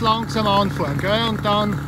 langsam anfahren, gell? Und dann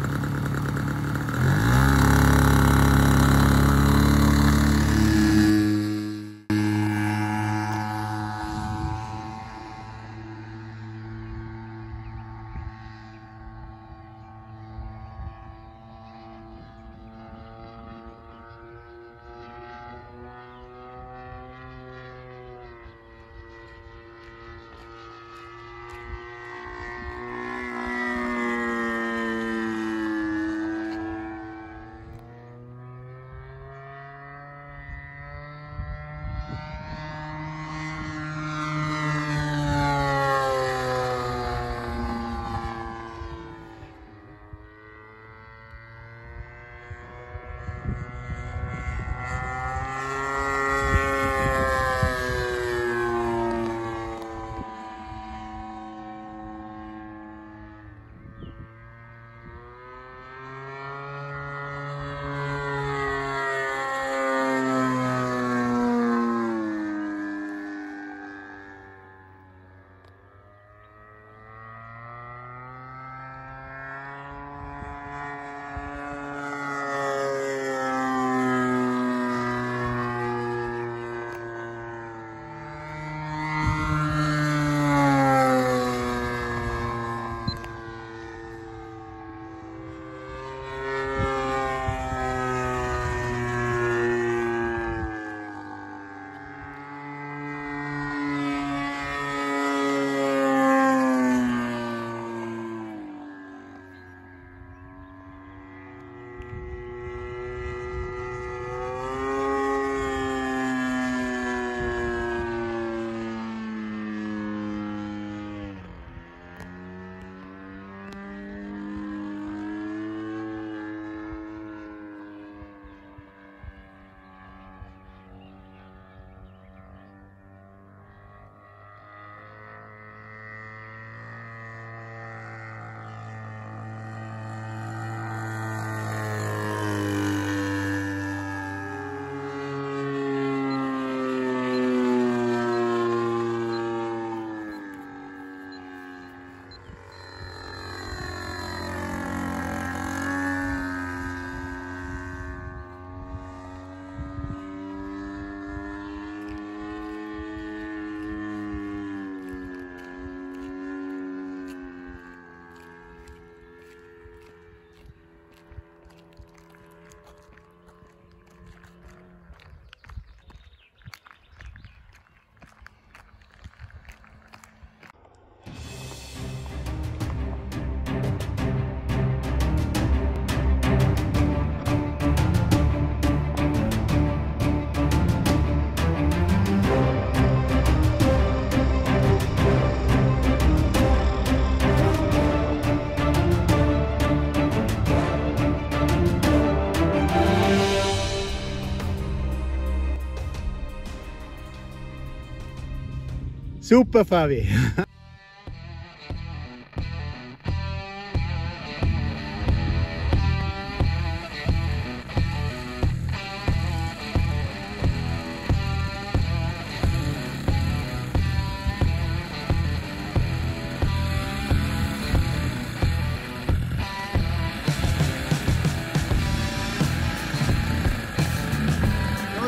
Super, Fabi.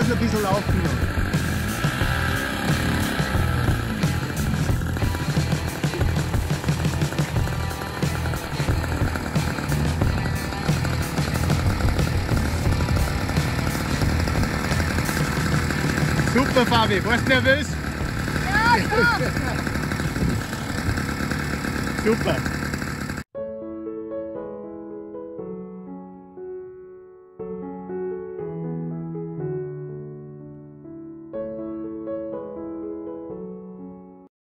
Ein bisschen laufen noch. Super, Fabi. Warst du nervös? Ja, ja. Super.